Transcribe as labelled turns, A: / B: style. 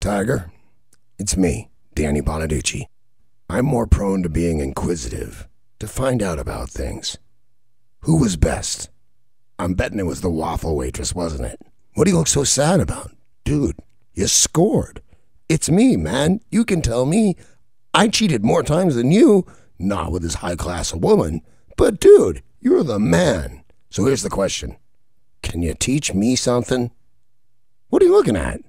A: Tiger, it's me, Danny Bonaduce. I'm more prone to being inquisitive, to find out about things. Who was best? I'm betting it was the waffle waitress, wasn't it? What do you look so sad about? Dude, you scored. It's me, man. You can tell me. I cheated more times than you, not with this high class a woman. But, dude, you're the man. So here's the question Can you teach me something? What are you looking at?